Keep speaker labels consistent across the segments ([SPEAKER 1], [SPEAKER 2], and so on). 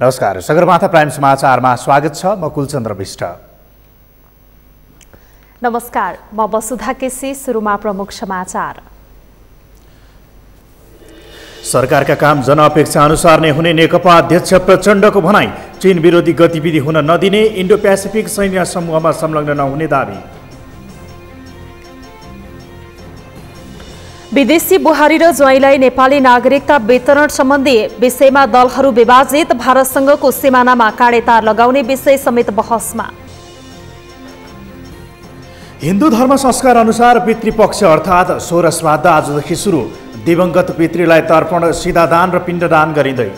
[SPEAKER 1] नमस्कार सगरमाथा प्राइम समाचारमा स्वागत छ। म कुलचन्द्र विष्ट।
[SPEAKER 2] नमस्कार म वसुधा केसी सुरुमा प्रमुख समाचार।
[SPEAKER 1] सरकारका काम जनअपेक्षा अनुसार नै हुने नेकपा अध्यक्ष प्रचण्डको भनाई चीन विरोधी गतिविधि हुन नदिने इन्डो पेसिफिक सैन्य समूहमा संलग्न नहुने दावी।
[SPEAKER 2] विदेशी बुहारी र ज्वाइँलाई नेपाली नागरिकता वितरण सम्बन्धी विषयमा दलहरू विभाजित भारतसँगको सिमानामा काँडेतार लगाउने विषय समेत बहसमा।
[SPEAKER 1] हिन्दू धर्म संस्कार अनुसार पितृपक्ष अर्थात् सोह्र श्राद्ध आजदेखि सुरु। दिवंगत पितृलाई तर्पण सिधादान र पिण्डदान गरिँदै।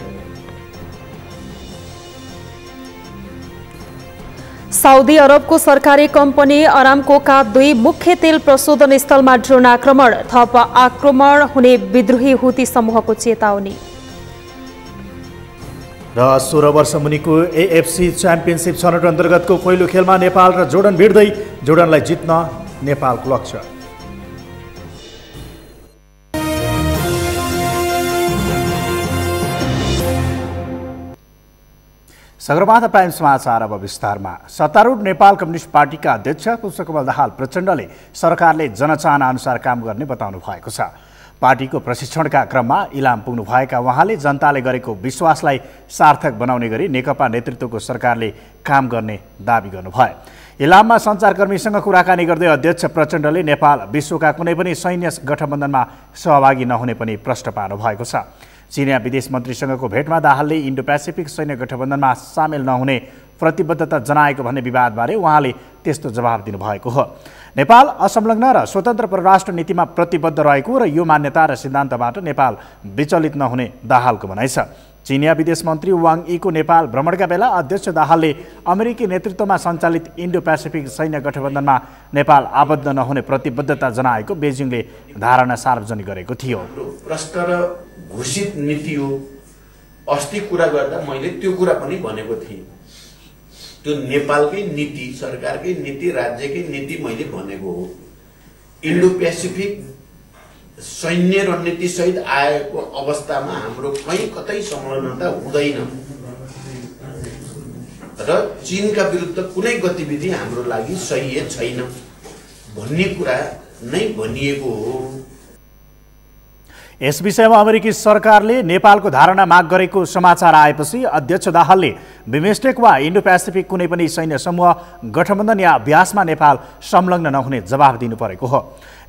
[SPEAKER 2] साउदी अरबको सरकारी कम्पनी अरामकोका दुई मुख्य तेल प्रशोधन स्थलमा ड्रोन आक्रमण थप आक्रमण हुने विद्रोही हुती समूहको चेतावनी।
[SPEAKER 1] र सोह्र वर्ष मुनिको एएफसी च्याम्पियनसिप छनौट अन्तर्गतको पहिलो खेलमा नेपाल र जोर्डन भिड्दै जोर्डनलाई जित्न नेपालको लक्ष्य। सगरमाथा प्राइम समाचार अब विस्तारमा। सत्तारूढ नेपाल कम्युनिस्ट पार्टीका अध्यक्ष पुष्पकमल दाहाल प्रचण्डले सरकारले जनचाहना अनुसार काम गर्ने बताउनु भएको छ। पार्टीको प्रशिक्षणका क्रममा इलाम पुग्नुभएका उहाँले जनताले गरेको विश्वासलाई सार्थक बनाउने गरी नेकपा नेतृत्वको सरकारले काम गर्ने दावी गर्नुभयो। इलाममा सञ्चारकर्मीसँग कुराकानी गर्दै अध्यक्ष प्रचण्डले नेपाल विश्वका कुनै पनि सैन्य गठबन्धनमा सहभागी नहुने पनि प्रश्न पार्नु भएको छ। चिनिया विदेश मन्त्रीसँगको भेटमा दाहालले इन्डो पेसिफिक सैन्य गठबन्धनमा सामेल नहुने प्रतिबद्धता जनाएको भन्ने विवादबारे उहाँले त्यस्तो जवाब दिनुभएको हो। नेपाल असंलग्न र स्वतन्त्र परराष्ट्र नीतिमा प्रतिबद्ध रहेको र यो मान्यता र सिद्धान्तबाट नेपाल विचलित नहुने दाहालको भनाइ छ। चिनिया विदेश मन्त्री वाङ यीको नेपाल भ्रमणका बेला अध्यक्ष दाहालले अमेरिकी नेतृत्वमा सञ्चालित इन्डो पेसिफिक सैन्य गठबन्धनमा नेपाल आबद्ध नहुने प्रतिबद्धता जनाएको बेजिङले धारणा सार्वजनिक गरेको थियो।
[SPEAKER 3] घोषित नीति हो। अस्ति कुरा गर्दा मैले त्यो कुरा पनि भनेको थिएँ। त्यो नेपालकै नीति सरकारकै नीति राज्यकै नीति मैले भनेको हो। इन्डो पेसिफिक सैन्य रणनीतिसहित आएको अवस्थामा हाम्रो कहीँ कतै संलग्नता हुँदैन। र चिनका विरुद्ध कुनै गतिविधि हाम्रो लागि सही छैन। भन्ने कुरा नै भनिएको हो।
[SPEAKER 1] यस विषयमा अमेरिकी सरकारले नेपालको धारणा माग गरेको समाचार आएपछि अध्यक्ष दाहालले बिमेस्टेक वा इन्डो पेसिफिक कुनै पनि सैन्य समूह गठबन्धन या अभ्यासमा नेपाल संलग्न नहुने जवाब दिनु परेको हो।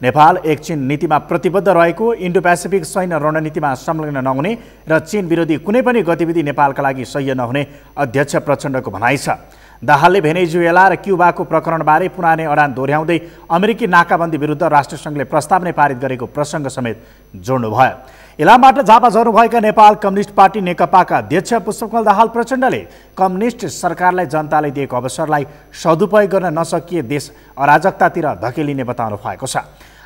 [SPEAKER 1] नेपाल एक चीन नीतिमा प्रतिबद्ध रहेको इन्डो पेसिफिक सैन्य रणनीतिमा संलग्न नहुने र चीन विरोधी कुनै पनि गतिविधि नेपालका लागि सह्य नहुने अध्यक्ष प्रचण्डको भनाइ छ। दाहालले भेनेजुएला र क्युबाको प्रकरणबारे पुरानै अडान दोहोऱ्याउँदै अमेरिकी नाकाबन्दी विरुद्ध राष्ट्रसङ्घले प्रस्ताव नै पारित गरेको प्रसङ्ग समेत जोड्नुभयो। इलामबाट झापा झर्नुभएका नेपाल कम्युनिस्ट पार्टी नेकपाका अध्यक्ष पुष्पकमल दाहाल प्रचण्डले कम्युनिस्ट सरकारलाई जनताले दिएको अवसरलाई सदुपयोग गर्न नसकिए देश अराजकतातिर धकेलिने बताउनु भएको छ।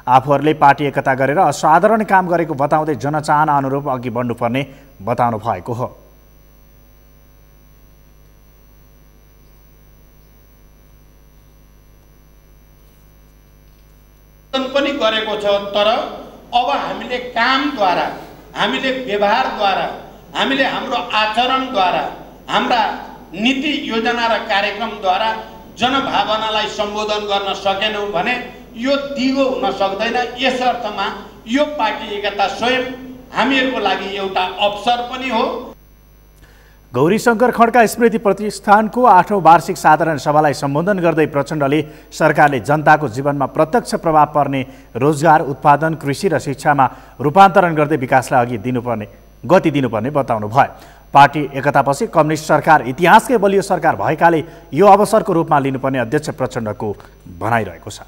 [SPEAKER 1] आफूहरूले पार्टी एकता गरेर असाधारण काम गरेको बताउँदै जनचाहना अनुरूप अघि बढ्नुपर्ने बताउनु भएको हो।
[SPEAKER 4] पनि गरेको छ तर अब हामीले कामद्वारा हामीले व्यवहारद्वारा हामीले हाम्रो आचरणद्वारा हाम्रा नीति योजना र कार्यक्रमद्वारा जनभावनालाई सम्बोधन गर्न सकेनौँ भने यो दिगो हुन सक्दैन। यस अर्थमा यो पार्टी एकता स्वयं हामीहरूको लागि एउटा अवसर पनि हो।
[SPEAKER 1] गौरीशङ्कर खड्का स्मृति प्रतिष्ठानको आठौँ वार्षिक साधारण सभालाई सम्बोधन गर्दै प्रचण्डले सरकारले जनताको जीवनमा प्रत्यक्ष प्रभाव पर्ने रोजगार उत्पादन कृषि र शिक्षामा रूपान्तरण गर्दै विकासलाई अघि दिनुपर्ने गति दिनुपर्ने बताउनु भयो पार्टी एकतापछि कम्युनिस्ट सरकार इतिहासकै बलियो सरकार भएकाले यो अवसरको रूपमा लिनुपर्ने अध्यक्ष प्रचण्डको भनाइरहेको छ।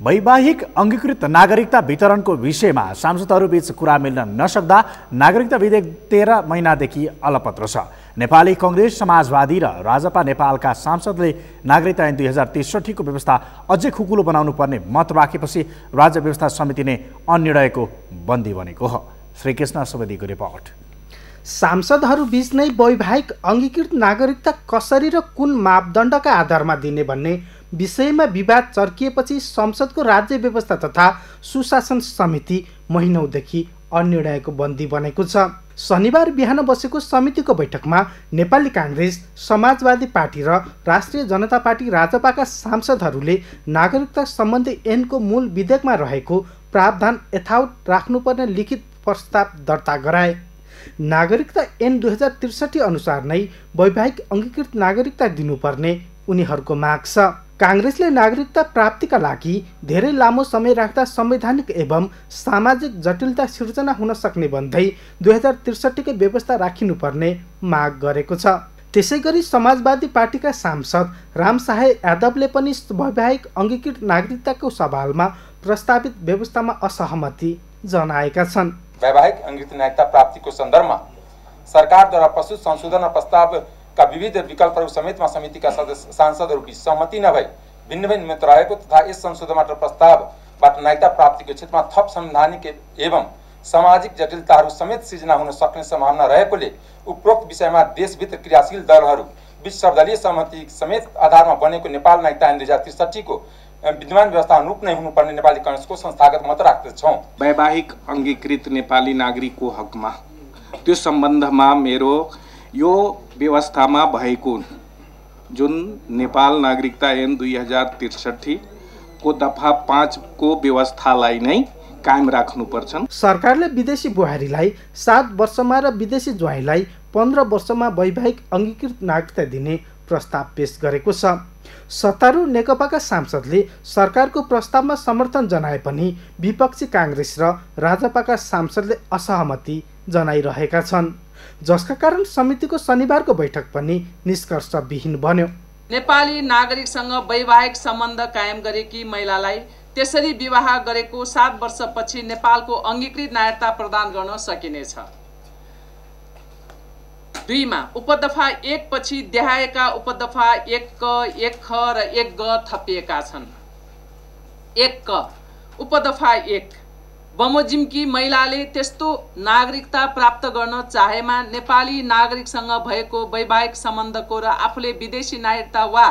[SPEAKER 1] वैवाहिक अङ्गीकृत नागरिकता वितरणको विषयमा सांसदहरूबीच कुरा मिल्न नसक्दा नागरिकता विधेयक तेह्र महिनादेखि अलपत्र छ। नेपाली कङ्ग्रेस समाजवादी र राजपा नेपालका सांसदले नागरिकता ऐन दुई हजार त्रिसठीको व्यवस्था अझै खुकुलो बनाउनु पर्ने मत राखेपछि राज्य व्यवस्था समिति नै अनिर्णयको बन्दी बनेको हो। श्रीकृष्ण सुवेदीको रिपोर्ट।
[SPEAKER 5] सांसदहरूबीच नै वैवाहिक अङ्गीकृत नागरिकता कसरी र कुन मापदण्डका आधारमा दिने भन्ने विषयमा विवाद चर्किएपछि संसदको राज्य व्यवस्था तथा सुशासन समिति महिनौदेखि अनिर्णयको बन्दी बनेको छ। शनिबार बिहान बसेको समितिको बैठकमा नेपाली काङ्ग्रेस समाजवादी पार्टी र राष्ट्रिय जनता पार्टी राजपाका सांसदहरूले नागरिकता सम्बन्धी ऐनको मूल विधेयकमा रहेको प्रावधान यथावत राख्नुपर्ने लिखित प्रस्ताव दर्ता गराए। नागरिकता ऐन दुई हजार त्रिसठी अनुसार नै वैवाहिक अङ्गीकृत नागरिकता दिनुपर्ने उनीहरूको माग छ। काङ्ग्रेसले नागरिकता प्राप्तिका लागि धेरै लामो समय राख्दा संवैधानिक एवं सामाजिक जटिलता सिर्जना हुन सक्ने भन्दै दुई हजार त्रिसठीकै व्यवस्था राखिनुपर्ने माग गरेको छ। त्यसै गरी समाजवादी पार्टीका सांसद राम सहाय यादवले पनि वैवाहिक अङ्गीकृत नागरिकताको सवालमा प्रस्तावित व्यवस्थामा असहमति जनाएका छन्।
[SPEAKER 6] वैवाहिक अङ्गीकृत नागरिकता प्राप्तिको सन्दर्भमा सरकारद्वारा प्रस्तुत संशोधन प्रस्ताव का विविध विकल्पहरू समेतमा समितिका सदस्य सांसदहरू बिच सहमति नभई भिन्न भिन्न मत रहेको तथा यस संशोधनबाट प्रस्तावबाट नागरिकता प्राप्तिको क्षेत्रमा थप संवैधानिक एवं सामाजिक जटिलताहरू समेत सिर्जना हुन सक्ने सम्भावना रहेकोले उपरोक्त विषयमा देशभित्र क्रियाशील दलहरू बिच सर्वदलीय सहमति समेत आधारमा बनेको नेपाल नागरिकता ऐन दुई हजार त्रिसठीको विद्यमान व्यवस्था अनुरूप नै हुनुपर्ने नेपाली काङ्ग्रेसको संस्थागत मत राख्दछौँ।
[SPEAKER 7] वैवाहिक अङ्गीकृत नेपाली नागरिकको हकमा। त्यो सम्बन्धमा मेरो यो व्यवस्थामा भएको जुन नेपाल नागरिकता ऐन दुई हजार त्रिसठीको दफा पाँचको व्यवस्थालाई नै कायम राख्नुपर्छ
[SPEAKER 5] सरकारले विदेशी बुहारीलाई सात वर्षमा र विदेशी ज्वाइँलाई पन्ध्र वर्षमा वैवाहिक अङ्गीकृत नागरिकता दिने प्रस्ताव पेश गरेको छ। सत्तारूढ नेकपाका सांसदले सरकारको प्रस्तावमा समर्थन जनाए पनि विपक्षी काङ्ग्रेस र राजपाका सांसदले असहमति जनाइरहेका छन्। जसका कारण समितिको शनिबारको बैठक पनि निष्कर्षविहीन बन्यो।
[SPEAKER 8] नेपाली नागरिकसँग वैवाहिक सम्बन्ध कायम गरेकी महिलालाई त्यसरी विवाह गरेको सात वर्षपछि नेपालको अङ्गीकृत नागरिकता प्रदान गर्न सकिनेछ। दुईमा उपदफा एक पछि देखाएका उपदफा एक क एक ख र एक ग थपिएका छन्। एक क उपदफा एक। बमोजिमकी महिलाले त्यस्तो नागरिकता प्राप्त गर्न चाहेमा नेपाली नागरिकसँग भएको वैवाहिक सम्बन्धको र आफूले विदेशी नागरिकता वा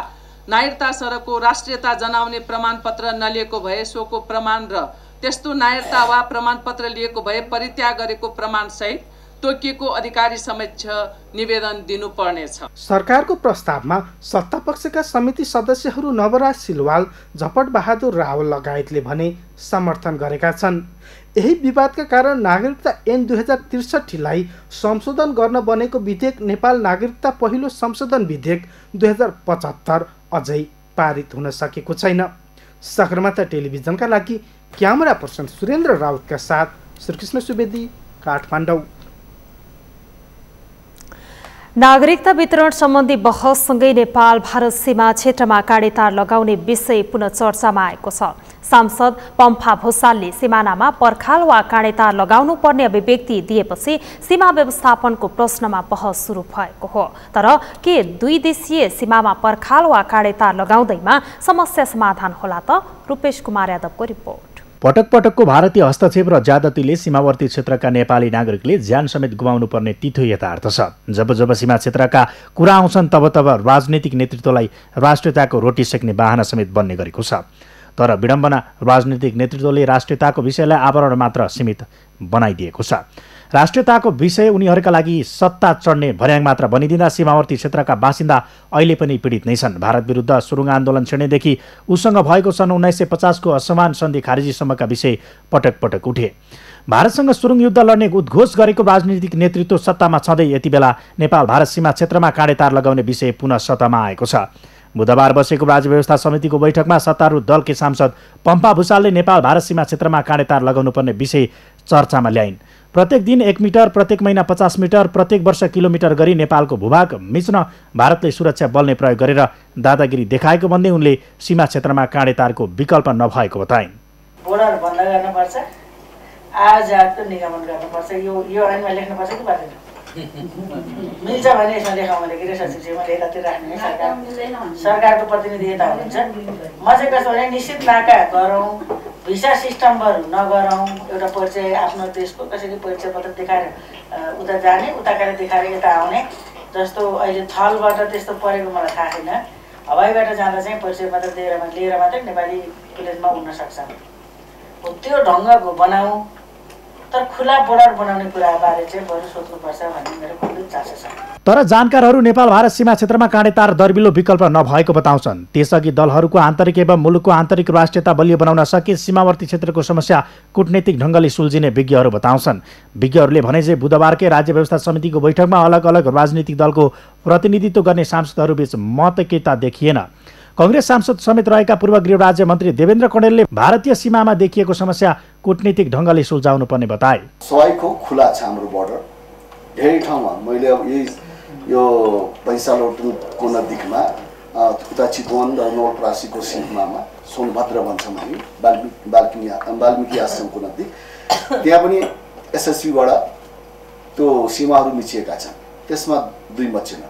[SPEAKER 8] नागरिकता सरको राष्ट्रियता जनाउने प्रमाणपत्र नलिएको भए सोको प्रमाण र त्यस्तो नागरिकता वा प्रमाणपत्र लिएको भए परित्याग गरेको प्रमाणसहित तोकिएको अधिकारी समक्ष निवेदन दिनुपर्नेछ।
[SPEAKER 5] सरकारको प्रस्तावमा सत्तापक्षका समिति सदस्यहरू नवराज सिलवाल झपट बहादुर रावल लगायतले भने समर्थन गरेका छन्। यही विवादका कारण नागरिकता ऐन दुई हजार त्रिसठीलाई संशोधन गर्न बनेको विधेयक नेपाल नागरिकता पहिलो संशोधन विधेयक दुई हजार पचहत्तर अझै पारित हुन सकेको छैन। सगरमाथा टेलिभिजनका लागि क्यामेरा पर्सन सुरेन्द्र राउतका साथ श्रीकृष्ण सुवेदी काठमाडौँ।
[SPEAKER 2] नागरिकता वितरण सम्बन्धी बहससँगै नेपाल भारत सीमा क्षेत्रमा काँडेतार लगाउने विषय पुनः चर्चामा आएको छ। सांसद पम्फा भूषालले सिमानामा पर्खाल वा काँडेतार लगाउनु पर्ने अभिव्यक्ति दिएपछि सीमा व्यवस्थापनको प्रश्नमा बहस सुरु भएको हो। तर के दुई देशीय सीमामा पर्खाल वा काँडेतार लगाउँदैमा समस्या समाधान होला त? रूपेश कुमार यादवको रिपोर्ट।
[SPEAKER 1] पटक पटकको भारतीय हस्तक्षेप र ज्यादतीले सीमावर्ती क्षेत्रका नेपाली नागरिकले ज्यान समेत गुमाउनु पर्ने तिथो यथार्थ छ। जब जब सीमा क्षेत्रका कुरा आउँछन् तब तब राजनीतिक नेतृत्वलाई राष्ट्रियताको रोटी सेक्ने बाहना समेत बन्ने गरेको छ। तर विडम्बना राजनीतिक नेतृत्वले राष्ट्रियताको विषयलाई आवरण मात्र सीमित बनाइदिएको छ। राष्ट्रियताको विषय उनीहरूका लागि सत्ता चढ्ने भर्याङ मात्र बनिदिँदा सीमावर्ती क्षेत्रका बासिन्दा अहिले पनि पीडित नै छन्। भारत विरुद्ध सुरुङ आन्दोलन छिड्नेदेखि उसँग भएको सन् उन्नाइस सय पचासको असमान सन्धि खारेजीसम्मका विषय पटक पटक उठे। भारतसँग सुरुङ युद्ध लड्ने उद्घोष गरेको राजनीतिक नेतृत्व सत्तामा छँदै यति बेला नेपाल भारत सीमा क्षेत्रमा काँडेतार लगाउने विषय पुनः सत्तामा आएको छ। बुधबार बसेको राज्य व्यवस्था समितिको बैठकमा सत्तारूढ दलकी सांसद पम्पा भूषालले नेपाल भारत सीमा क्षेत्रमा काँडेतार लगाउनुपर्ने विषय चर्चामा ल्याइन्। प्रत्येक दिन एक मिटर प्रत्येक महिना पचास मिटर प्रत्येक वर्ष किलोमिटर गरी नेपालको भूभाग मिच्न भारतले सुरक्षा बल नै प्रयोग गरेर दादागिरी देखाएको भन्दै उनले सीमा क्षेत्रमा काँडेतारको विकल्प नभएको बताइन्।
[SPEAKER 9] बोर्डर बन्द गर्नुपर्छ। निगमन गर्नुपर्छ। यो यो ऐनमा लेख्नुपर्छ कि मिल्छ भने यसमा लेखाउँ भने गृह सचिवमा यतातिर राख्ने सरकार। सरकारको प्रतिनिधि यता हुनुहुन्छ। म चाहिँ कस्तो भने निश्चित नाका गरौँ भिसा सिस्टमहरू नगरौँ एउटा परिचय आफ्नो देशको कसरी परिचय पत्र देखाएर उता जाने उताबाट देखाएर यता आउने जस्तो अहिले थलबाट त्यस्तो परेको मलाई थाहा छैन। हवाईबाट जाँदा चाहिँ परिचय पत्र लिएर लिएर मात्रै नेपाली पुलिसमा उड्न सक्छ। त्यो ढङ्गको बनाऊ तर खुला बोर्डर बनाउने कुराबारे चाहिँ सोध्नुपर्छ भन्ने मेरो खुल्लै चासो छ।
[SPEAKER 1] तर जानकारहरू नेपाल भारत सीमा क्षेत्रमा काँडेतार दर्बिलो विकल्प नभएको बताउँछन्। त्यसअघि दलहरूको आन्तरिक एवं मुलुकको आन्तरिक राष्ट्रियता बलियो बनाउन सके सीमावर्ती क्षेत्रको समस्या कूटनीतिक ढङ्गले सुल्झिने विज्ञहरू बताउँछन्। विज्ञहरूले भने चाहिँ बुधबारकै राज्य व्यवस्था समितिको बैठकमा अलग अलग राजनीतिक दलको प्रतिनिधित्व गर्ने सांसदहरूबीच मतैक्यता देखिएन। कङ्ग्रेस सांसद समेत रहेका पूर्व गृह राज्य मन्त्री देवेन्द्र कणेलले भारतीय सीमामा देखिएको समस्या कूटनीतिक ढङ्गले सुल्झाउनु पर्ने बताए।
[SPEAKER 10] सवाईको खुला छ हाम्रो बोर्डर धेरै ठाउँमा मैले अब यही यो पैसालोटुको नजिकमा उता चितवन र नवलपरासीको सीमामा सोनभद्र भन्छौँ हामी वाल्मिकी वाल्मिकी आश्रमको नजिक। त्यहाँ पनि एसएससीबाट त्यो सीमाहरू मिचिएका छन्। त्यसमा दुई मत छैन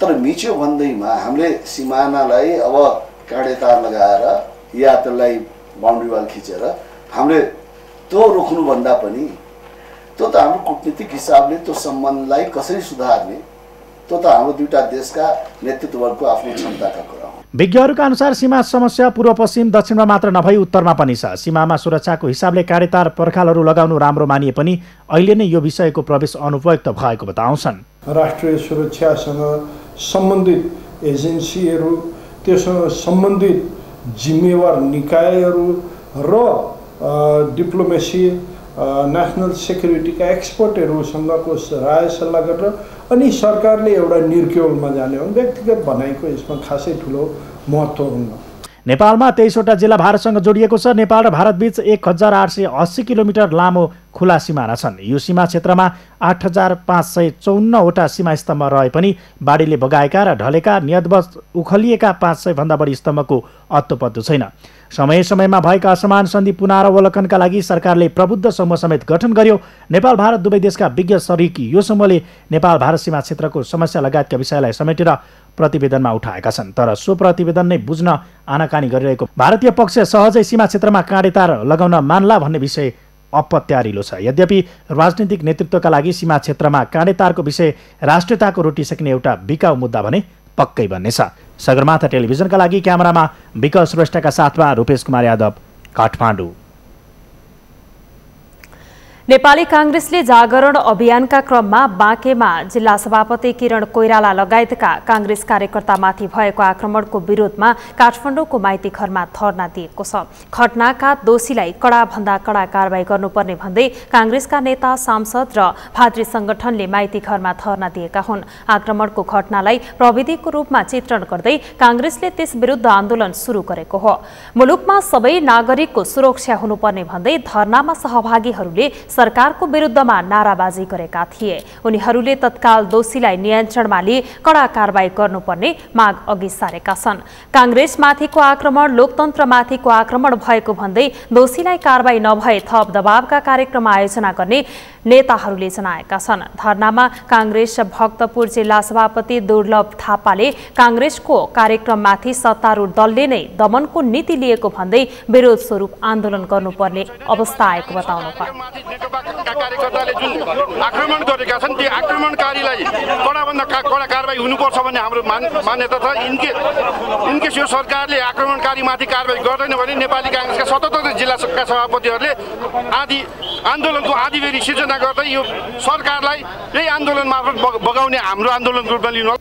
[SPEAKER 10] तर मिच्यो भन्दैमा हामीले सिमानालाई अब काँडे तार लगाएर या त्यसलाई बााउन्ड्री वाल खिचेर हामीले त्यो रोक्नुभन्दा पनि त्यो त हाम्रो कुटनीतिक हिसाबले त्यो सम्बन्धलाई कसरी सुधार्ने त्यो त हाम्रो दुईवटा देशका नेतृत्वहरूको आफ्नो क्षमताका कुरा हो।
[SPEAKER 1] विज्ञहरूका अनुसार सीमा समस्या पूर्व पश्चिम दक्षिणमा मात्र नभई उत्तरमा पनि छ। सीमामा सुरक्षाको हिसाबले काँडेतार पर्खालहरू लगाउनु राम्रो मानिए पनि अहिले नै यो विषयको प्रवेश अनुपयुक्त भएको बताउँछन्।
[SPEAKER 11] राष्ट्रिय सुरक्षासँग सम्बन्धित एजेन्सीहरू त्योसँग सम्बन्धित जिम्मेवार निकायहरू र डिप्लोमेसी नेसनल सेक्युरिटीका एक्सपर्टहरूसँगको राय सल्लाह गरेर अनि सरकारले एउटा निर्क्योलमा जाने हो। व्यक्तिगत भनाइको यसमा खासै ठुलो महत्त्व हुन्न।
[SPEAKER 1] नेपालमा तेइसवटा जिल्ला भारतसँग जोडिएको छ। नेपाल र भारतबीच एक हजार आठ सय अस्सी किलोमिटर लामो खुला सिमाना छन्। यो सीमा क्षेत्रमा आठ हजार पाँच सय चौन्नवटा सीमा स्तम्भ रहे पनि बाढीले बगाएका र ढलेका नियतवश उखलिएका पाँच सयभन्दा बढी स्तम्भको अत्तो छैन। समय समयमा भएका असमान सन्धि पुनरावलोकनका लागि सरकारले प्रबुद्ध समूह समेत गठन गर्यो। नेपाल भारत दुवै देशका विज्ञ सरिक यो समूहले नेपाल भारत सीमा क्षेत्रको समस्या लगायतका विषयलाई समेटेर प्रतिवेदनमा उठाएका छन्। तर सो प्रतिवेदन नै बुझ्न आनाकानी गरिरहेको भारतीय पक्ष सहजै सीमा क्षेत्रमा काँडेतार लगाउन मान्ला भन्ने विषय अपत्यारिलो छ। यद्यपि राजनीतिक नेतृत्वका लागि सीमा क्षेत्रमा काँडेतारको विषय राष्ट्रियताको रोटिसक्ने एउटा बिकाउ मुद्दा भने पक्कै बन्नेछ। सगरमाथा टेलिभिजनका लागि क्यामेरामा विकल श्रेष्ठका साथमा रूपेश कुमार यादव काठमाडौँ।
[SPEAKER 2] नेपाली काङ्ग्रेसले जागरण अभियानका क्रममा बाँकेमा जिल्ला सभापति किरण कोइराला लगायतका काङ्ग्रेस कार्यकर्तामाथि भएको आक्रमणको विरोधमा काठमाडौँको माइती घरमा धरना दिएको छ। घटनाका दोषीलाई कडाभन्दा कडा कारवाही गर्नुपर्ने भन्दै काङ्ग्रेसका नेता सांसद र भातृ संगठनले माइती घरमा धरना दिएका हुन्। आक्रमणको घटनालाई प्रविधिको रूपमा चित्रण गर्दै काङ्ग्रेसले त्यस विरुद्ध आन्दोलन सुरु गरेको हो। मुलुकमा सबै नागरिकको सुरक्षा हुनुपर्ने भन्दै धरनामा सहभागीहरूले सरकारको विरुद्धमा नाराबाजी गरेका थिए। उनीहरूले तत्काल दोषीलाई नियन्त्रणमा लिए कडा कारवाही गर्नुपर्ने माग अघि सारेका छन्। काङ्ग्रेसमाथिको आक्रमण लोकतन्त्रमाथिको आक्रमण भएको भन्दै दोषीलाई कारवाही नभए थप दबावका कार्यक्रम आयोजना गर्ने नेताहरूले जनाएका छन्। धरनामा काङ्ग्रेस भक्तपुर जिल्ला सभापति दुर्लभ थापाले काङ्ग्रेसको कार्यक्रममाथि सत्तारूढ दलले नै दमनको नीति लिएको भन्दै विरोध स्वरूप आन्दोलन गर्नुपर्ने अवस्था आएको बताउनु
[SPEAKER 12] कार्यकर्ताले जुन आक्रमण गरेका छन् ती आक्रमणकारीलाई कडाभन्दा का- कडा कारवाही हुनुपर्छ भन्ने हाम्रो मान मान्यता छ। इनके इनकेस यो सरकारले आक्रमणकारीमाथि कारवाही गर्दैन भने नेपाली काङ्ग्रेसका सतहत्तर जिल्लाका सभापतिहरूले आदि आन्दोलनको आधिवेरी सिर्जना गर्दै यो सरकारलाई यही आन्दोलन मार्फत बग- बगाउने हाम्रो आन्दोलनको रूपमा लिनु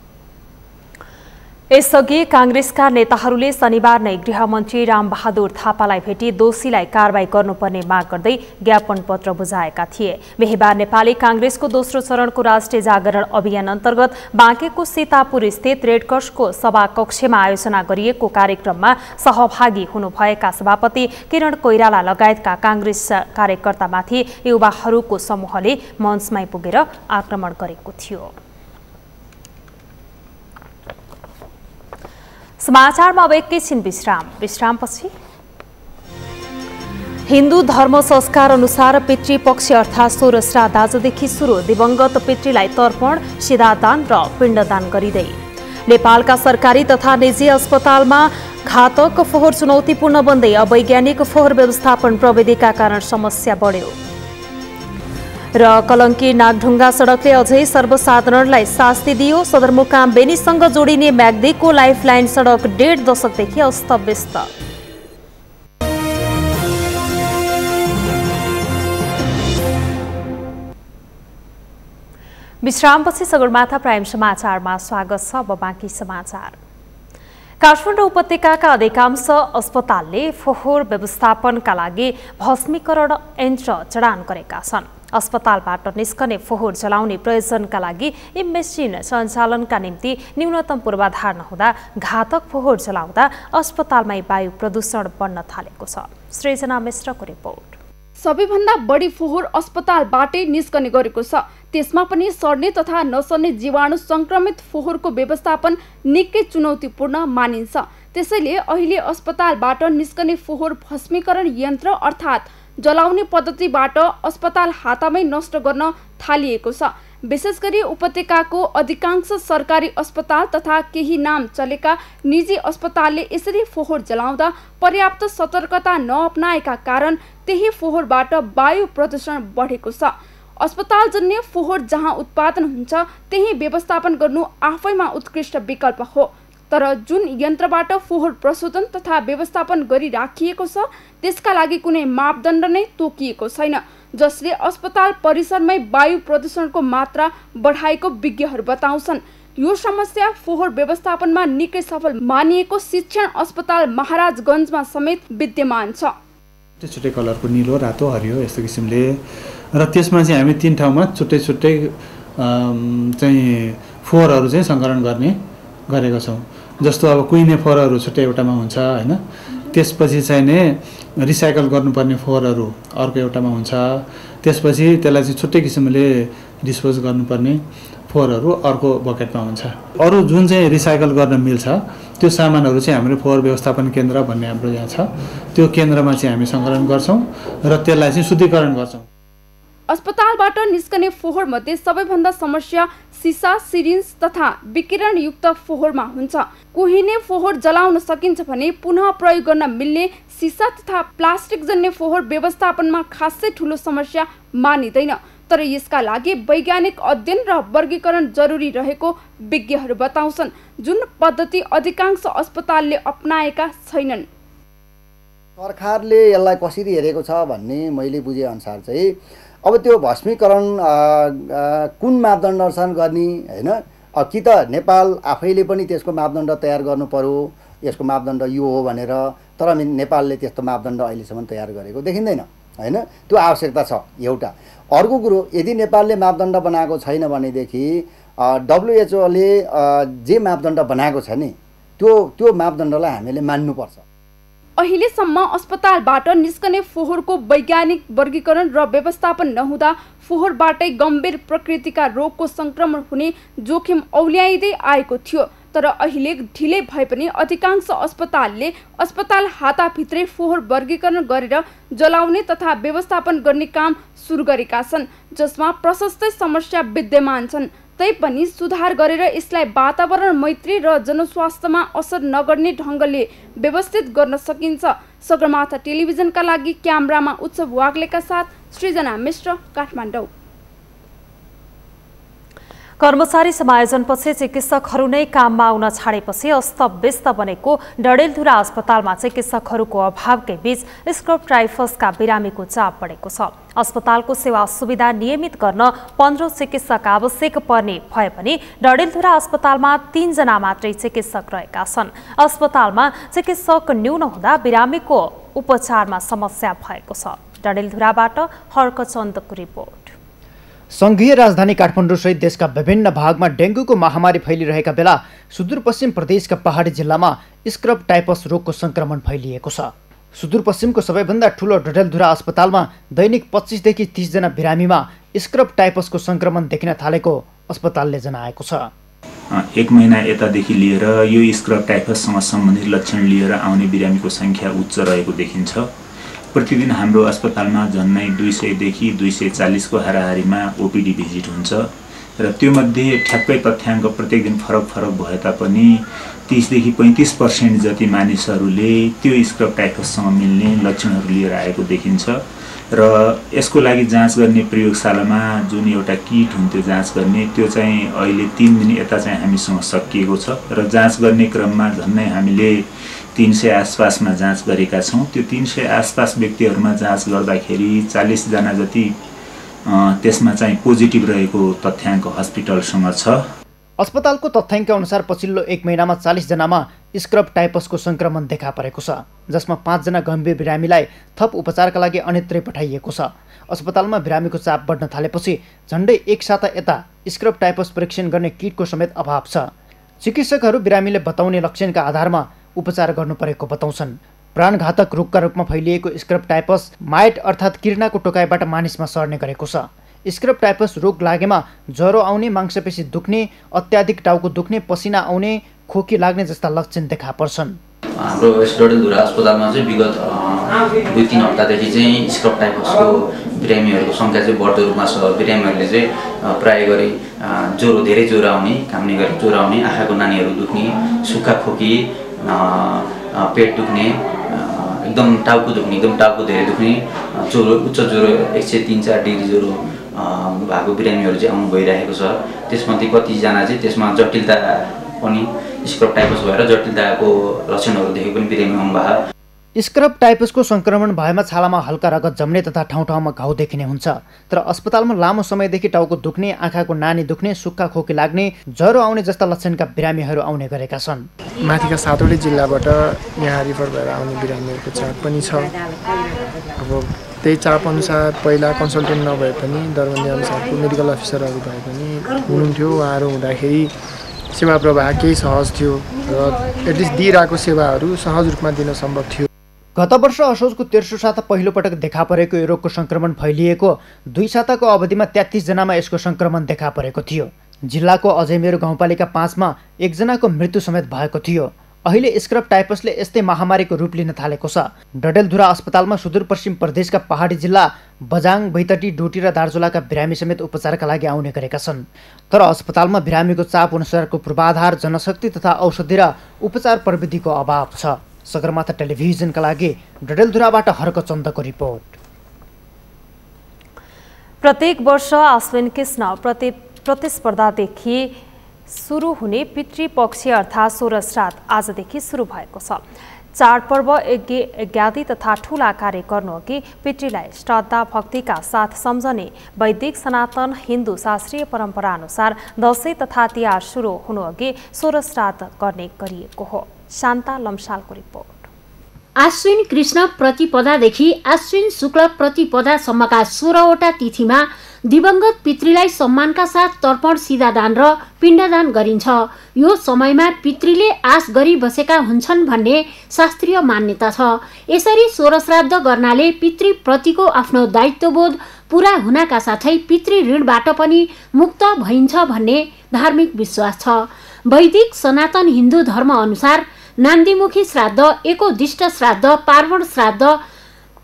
[SPEAKER 2] यसअघि काङ्ग्रेसका नेताहरूले शनिबार नै गृहमन्त्री रामबहादुर थापालाई भेटी दोषीलाई कारवाही गर्नुपर्ने माग गर्दै ज्ञापन पत्र बुझाएका थिए। बिहिबार नेपाली काङ्ग्रेसको दोस्रो चरणको राष्ट्रिय जागरण अभियान अन्तर्गत बाँकेको सीतापुर स्थित रेडक्रसको सभा कक्षमा आयोजना गरिएको कार्यक्रममा सहभागी हुनुभएका सभापति किरण कोइराला लगायतका काङ्ग्रेस कार्यकर्तामाथि युवाहरूको समूहले मञ्चमै पुगेर आक्रमण गरेको थियो। समाचारमा अब एकैछिन विश्राम। विश्रामपछि हिन्दू धर्म संस्कार अनुसार पितृपक्ष अर्थात् सोह्र श्राद्ध आजदेखि सुरु दिवंगत पितृलाई तर्पण सिधादान र पिण्डदान गरिँदै। नेपालका सरकारी तथा निजी अस्पतालमा घातक फोहोर चुनौतीपूर्ण बन्दै अवैज्ञानिक फोहोर व्यवस्थापन प्रविधिका कारण समस्या बढ्यो। र कलङ्की नागढुङ्गा सडकले अझै सर्वसाधारणलाई शास्ति दियो। सदरमुकाम बेनीसँग जोडिने म्याग्दीको लाइफलाइन सडक डेढ दशकदेखि अस्तव्यस्त। विश्रामपछि सगरमाथा प्राइम समाचारमा स्वागत छ अब बाँकी समाचार। काठमाडौँ उपत्यकाका अधिकांश अस्पतालले फोहोर व्यवस्थापनका लागि भस्मीकरण यन्त्र जडान गरेका छन्। अस्पतालबाट निस्कने फोहोर जलाउने प्रयोजनका लागि यी मेसिन सञ्चालनका निम्ति न्यूनतम पूर्वाधार नहुँदा घातक फोहोर जलाउँदा अस्पतालमै वायु प्रदूषण बढ्न थालेको छ। सृजना मिश्रको रिपोर्ट।
[SPEAKER 13] सबैभन्दा बढी फोहोर अस्पतालबाटै निस्कने गरेको छ। त्यसमा पनि सर्ने तथा नसर्ने जीवाणु सङ्क्रमित फोहोरको व्यवस्थापन निकै चुनौतीपूर्ण मानिन्छ। त्यसैले अहिले अस्पतालबाट निस्कने फोहोर भस्मीकरण यन्त्र अर्थात् जलाउने पद्धतिबाट अस्पताल हातामै नष्ट गर्न थालिएको छ। विशेष गरी उपत्यकाको अधिकांश सरकारी अस्पताल तथा केही नाम चलेका निजी अस्पतालले यसरी फोहोर जलाउँदा पर्याप्त सतर्कता नअपनाएका कारण त्यही फोहोरबाट वायु प्रदूषण बढेको छ। अस्पतालजन्य फोहोर जहाँ उत्पादन हुन्छ त्यही व्यवस्थापन गर्नु आफैमा उत्कृष्ट विकल्प हो। तर जुन यन्त्रबाट फोहोर प्रशोधन तथा व्यवस्थापन गरिराखिएको छ त्यसका लागि कुनै मापदण्ड नै तोकिएको छैन जसले अस्पताल परिसरमै वायु प्रदूषणको मात्रा बढाएको विज्ञहरू बताउँछन्। यो समस्या फोहोर व्यवस्थापनमा निकै सफल मानिएको शिक्षण अस्पताल महाराजगञ्जमा समेत विद्यमान छ।
[SPEAKER 14] छुट्टै कलरको निलो रातो हरियो यस्तो किसिमले र त्यसमा चाहिँ हामी तिन ठाउँमा छुट्टै छुट्टै चाहिँ फोहोरहरू चाहिँ सङ्कलन गर्ने गरेका छौँ। जस्तो अब कुहिने फोहोरहरू छुट्टै एउटामा हुन्छ होइन? त्यसपछि चाहिँ नै रिसाइकल गर्नुपर्ने फोहोरहरू अर्को एउटामा हुन्छ। त्यसपछि त्यसलाई चाहिँ छुट्टै किसिमले डिस्पोज गर्नुपर्ने फोहोरहरू अर्को बकेटमा हुन्छ। अरू जुन चाहिँ रिसाइकल गर्न मिल्छ त्यो सामानहरू चाहिँ हाम्रो फोहोर व्यवस्थापन केन्द्र भन्ने हाम्रो यहाँ छ। त्यो केन्द्रमा चाहिँ हामी सङ्कलन गर्छौँ र त्यसलाई चाहिँ शुद्धिकरण गर्छौँ।
[SPEAKER 13] अस्पतालबाट निस्कने फोहोर मध्ये सबैभन्दा समस्या सिसा सिरिन्ज तथा विकिरणयुक्त फोहोरमा हुन्छ। कुहिने फोहोर जलाउन सकिन्छ भने पुनः प्रयोग गर्न मिल्ने सिसा तथा प्लास्टिक जन्य फोहोर व्यवस्थापनमा खासै ठुलो समस्या मानिँदैन। तर यसका लागि वैज्ञानिक अध्ययन र वर्गीकरण जरुरी रहेको विज्ञहरू बताउँछन् जुन पद्धति अधिकांश अस्पतालले अप्नाएका छैनन्।
[SPEAKER 15] सरकारले यसलाई कसरी हेरेको छ भन्ने मैले बुझेअनुसार चाहिँ अब त्यो भस्मीकरण कुन मापदण्ड अनुसार गर्ने होइन? कि त नेपाल आफैले पनि त्यसको मापदण्ड तयार गर्नु पर्यो यसको मापदण्ड यो हो भनेर तर नेपालले त्यस्तो मापदण्ड अहिलेसम्म तयार गरेको देखिँदैन होइन? त्यो आवश्यकता छ एउटा। अर्को कुरो यदि नेपालले मापदण्ड बनाएको छैन भनेदेखि डब्लुएचओले जे मापदण्ड बनाएको छ नि त्यो त्यो मापदण्डलाई हामीले मान्नुपर्छ।
[SPEAKER 13] अहिलेसम्म अस्पतालबाट निस्कने फोहोरको वैज्ञानिक वर्गीकरण र व्यवस्थापन नहुँदा फोहोरबाटै गम्भीर प्रकृतिका रोगको सङ्क्रमण हुने जोखिम औल्याइँदै आएको थियो। तर अहिले ढिलै भए पनि अधिकांश अस्पतालले अस्पताल हाताभित्रै फोहोर वर्गीकरण गरेर जलाउने तथा व्यवस्थापन गर्ने काम सुरु गरेका छन् जसमा प्रशस्तै समस्या विद्यमान छन्। तैपनि सुधार गरेर यसलाई वातावरण मैत्री र जनस्वास्थ्यमा असर नगर्ने ढङ्गले व्यवस्थित गर्न सकिन्छ। सगरमाथा टेलिभिजनका लागि क्यामरामा उत्सव वाग्लेका साथ सृजना मिश्र काठमाडौँ।
[SPEAKER 2] कर्मचारी समायोजनपछि चिकित्सकहरू नै काममा आउन छाडेपछि अस्तव्यस्त बनेको डडेलधुरा अस्पतालमा चिकित्सकहरूको अभावकै बीच स्क्रब ट्राइफसका बिरामीको चाप बढेको छ। अस्पतालको सेवा सुविधा नियमित गर्न पन्ध्र चिकित्सक आवश्यक पर्ने भए पनि डडेलधुरा अस्पतालमा तीनजना मात्रै चिकित्सक रहेका छन्। अस्पतालमा चिकित्सक न्यून हुँदा बिरामीको उपचारमा समस्या भएको छ। डडेलधुराबाट हर्कचन्दको रिपोर्ट।
[SPEAKER 16] सङ्घीय राजधानी काठमाडौँसहित देशका विभिन्न भागमा डेङ्गुको महामारी फैलिरहेका बेला सुदूरपश्चिम प्रदेशका पहाडी जिल्लामा स्क्रब टाइपस रोगको सङ्क्रमण फैलिएको छ। सुदूरपश्चिमको सबैभन्दा ठुलो डडेलधुरा अस्पतालमा दैनिक पच्चिसदेखि तिसजना बिरामीमा स्क्रब टाइपसको सङ्क्रमण देखिन थालेको अस्पतालले जनाएको छ।
[SPEAKER 17] एक महिना यतादेखि लिएर यो स्क्रब टाइफससँग सम्बन्धित लक्षण लिएर आउने बिरामीको सङ्ख्या उच्च रहेको देखिन्छ। प्रतिदिन हाम्रो अस्पतालमा झन्नै दुई सयदेखि दुई सय चालिसको हाराहारीमा ओपिडी भिजिट हुन्छ र त्योमध्ये ठ्याक्कै तथ्याङ्क प्रत्येक दिन फरक फरक भए तापनि तिसदेखि पैँतिस पर्सेन्ट जति मानिसहरूले त्यो स्क्रब टाइफससँग मिल्ने लक्षणहरू लिएर आएको देखिन्छ र यसको लागि जाँच गर्ने प्रयोगशालामा जुन एउटा किट हुन्थ्यो जाँच गर्ने त्यो चाहिँ अहिले तिन दिन यता चाहिँ हामीसँग सकिएको छ र जाँच गर्ने क्रममा झन्नै हामीले तिन सय आसपासमा जाँच गरेका छौँ। त्यो तिन सय आसपास व्यक्तिहरूमा जाँच गर्दाखेरि चालिसजना जति त्यसमा चाहिँ पोजिटिभ रहेको तथ्याङ्क हस्पिटलसँग छ।
[SPEAKER 16] अस्पतालको तथ्याङ्क अनुसार पछिल्लो एक महिनामा चालिसजनामा स्क्रब टाइपसको सङ्क्रमण देखा परेको छ जसमा पाँचजना गम्भीर बिरामीलाई थप उपचारका लागि अन्यत्रै पठाइएको छ। अस्पतालमा बिरामीको चाप बढ्न थालेपछि झन्डै एक साता यता स्क्रब टाइपस परीक्षण गर्ने किटको समेत अभाव छ। चिकित्सकहरू बिरामीले बताउने लक्षणका आधारमा उपचार गर्नु परेको बताउँछन्। प्राणघातक रोगका रूपमा फैलिएको स्क्रब टाइपस माइट अर्थात् किर्नाको टोकाइबाट मानिसमा सर्ने गरेको छ। स्क्रब टाइपस रोग लागेमा ज्वरो आउने मांसपेशी दुख्ने अत्याधिक टाउको दुख्ने पसिना आउने खोकी लाग्ने जस्ता लक्षण देखा पर्छन्।
[SPEAKER 18] हाम्रो वेस्ट डडेलधुरा अस्पतालमा चाहिँ विगत दुई तिन हप्तादेखि चाहिँ स्क्रब टाइपसको बिरामीहरूको सङ्ख्या चाहिँ बढ्दो रूपमा छ। बिरामीहरूले चाहिँ प्राय गरी ज्वरो धेरै ज्वरो आउने काम्ने गरी ज्वरो आउने आँखाको नानीहरू दुख्ने सुक्खा खोकी पेट दुख्ने एकदम टाउको दुख्ने एकदम टाउको धेरै दुख्ने ज्वरो उच्च ज्वरो एक सय तिन चार डिग्री ज्वरो भएको बिरामीहरू चाहिँ आउनु भइरहेको छ। त्यसमध्ये कतिजना चाहिँ त्यसमा जटिलता पनि स्क्रब टाइपस भएर जटिलताको लक्षणहरू देखेको पनि बिरामी आउनुभयो
[SPEAKER 16] स्क्रब टाइपसको सङ्क्रमण भएमा छालामा हल्का रगत जम्ने तथा ठाउँ ठाउँमा घाउ देखिने हुन्छ। तर अस्पतालमा लामो समयदेखि टाउको दुख्ने आँखाको नानी दुख्ने सुक्खा खोकी लाग्ने ज्वरो आउने जस्ता लक्षणका बिरामीहरू आउने गरेका छन्।
[SPEAKER 19] माथिका सातवटै जिल्लाबाट यहाँ रिफर भएर आउने बिरामीहरूको चाप पनि छ। अब त्यही चाप अनुसार पहिला कन्सल्टेन्ट नभए पनि दरबन्दी अनुसारको मेडिकल अफिसरहरू भए पनि हुनुहुन्थ्यो। उहाँहरू हुँदाखेरि सेवा प्रवाह केही सहज थियो र एटलिस्ट दिइरहेको सेवाहरू सहज रूपमा दिन सम्भव थियो।
[SPEAKER 16] गत वर्ष असोजको तेर्सो साता पहिलोपटक देखा परेको यो रोगको सङ्क्रमण फैलिएको दुई साताको अवधिमा तेत्तिसजनामा यसको सङ्क्रमण देखा परेको थियो। जिल्लाको अजयमेर गाउँपालिका पाँचमा एकजनाको मृत्यु समेत भएको थियो। अहिले स्क्रब टाइपसले यस्तै महामारीको रूप लिन थालेको छ। डडेलधुरा अस्पतालमा सुदूरपश्चिम प्रदेशका पहाडी जिल्ला बजाङ बैतडी डोटी र दार्चुलाका बिरामी समेत उपचारका लागि आउने गरेका छन्। तर अस्पतालमा बिरामीको चाप अनुसारको पूर्वाधार जनशक्ति तथा औषधि र उपचार प्रविधिको अभाव छ। सगरमाथा टेलिभिजनका लागि डडेलधुराबाट हर्क चन्दको रिपोर्ट।
[SPEAKER 2] प्रत्येक वर्ष आश्विन कृष्ण प्रति प्रतिस्पर्धादेखि सुरु हुने पितृपक्षी अर्थात् सोह्र श्राद्ध आजदेखि सुरु भएको छ। चाडपर्व यज्ञ यज्ञादि तथा ठुला कार्य गर्नुअघि पितृलाई श्रद्धा भक्तिका साथ सम्झने वैदिक सनातन हिन्दू शास्त्रीय परम्पराअनुसार दसैँ तथा तिहार सुरु हुनुअघि सोह्र श्राद्ध गर्ने गरिएको हो। शान्ता लम्सालको रिपोर्ट
[SPEAKER 20] आश्विन कृष्ण प्रतिपदादेखि आश्विन शुक्ल प्रतिपदासम्मका सोह्रवटा तिथिमा दिवंगत पितृलाई सम्मानका साथ तर्पण सिधादान र पिण्डदान गरिन्छ यो समयमा पितृले आश गरी बसेका हुन्छन् भन्ने शास्त्रीय मान्यता छ यसरी सोह्र श्राद्ध गर्नाले पितृप्रतिको आफ्नो दायित्वबोध पुरा हुनका साथै पितृ ऋणबाट पनि मुक्त भइन्छ भन्ने धार्मिक विश्वास छ वैदिक सनातन हिन्दू धर्म अनुसार नान्दिमुखी श्राद्ध एकोदिष्ट श्राद्ध पार्वण श्राद्ध